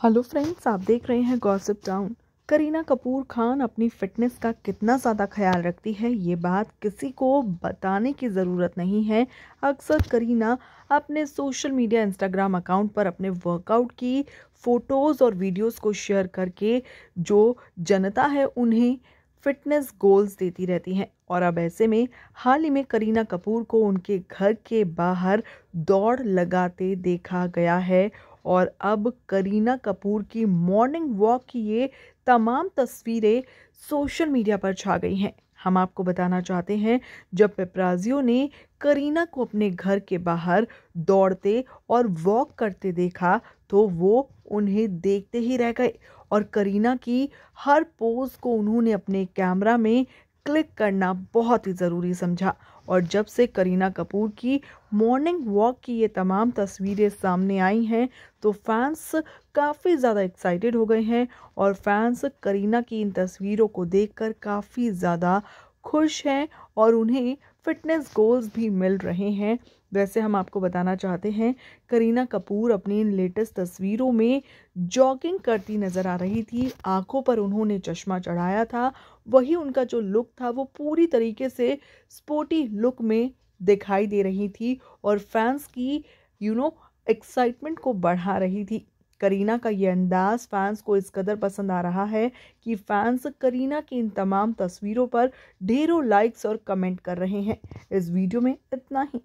Hello friends, आप देख रहे हैं गॉसिप टाउन करीना कपूर खान अपनी फिटनेस का कितना ज़्यादा ख्याल रखती है, ये बात किसी को बताने की ज़रूरत नहीं है। अक्सर करीना अपने सोशल मीडिया इंस्टाग्राम अकाउंट पर अपने वर्कआउट की फ़ोटोज़ और वीडियोस को शेयर करके जो जनता है, उन्हें फिटनेस गोल्स देती रहती हैं। और अब ऐसे में, हाल ही में करीना कपूर को उनके घर के बाहर दौड़ लगाते देखा गया है और अब करीना कपूर की मॉर्निंग वॉक की ये तमाम तस्वीरें सोशल मीडिया पर छा गई हैं। हम आपको बताना चाहते हैं, जब पेपराजियों ने करीना को अपने घर के बाहर दौड़ते और वॉक करते देखा तो वो उन्हें देखते ही रह गए और करीना की हर पोज को उन्होंने अपने कैमरा में क्लिक करना बहुत ही ज़रूरी समझा। और जब से करीना कपूर की मॉर्निंग वॉक की ये तमाम तस्वीरें सामने आई हैं तो फैंस काफ़ी ज़्यादा एक्साइटेड हो गए हैं और फैंस करीना की इन तस्वीरों को देखकर काफ़ी ज़्यादा खुश हैं और उन्हें फिटनेस गोल्स भी मिल रहे हैं। वैसे हम आपको बताना चाहते हैं, करीना कपूर अपनी इन लेटेस्ट तस्वीरों में जॉगिंग करती नज़र आ रही थी। आँखों पर उन्होंने चश्मा चढ़ाया था। वही उनका जो लुक था, वो पूरी तरीके से स्पोर्टी लुक में दिखाई दे रही थी और फैंस की यू नो एक्साइटमेंट को बढ़ा रही थी। करीना का ये अंदाज फैंस को इस कदर पसंद आ रहा है कि फैंस करीना की इन तमाम तस्वीरों पर ढेरों लाइक्स और कमेंट कर रहे हैं। इस वीडियो में इतना ही।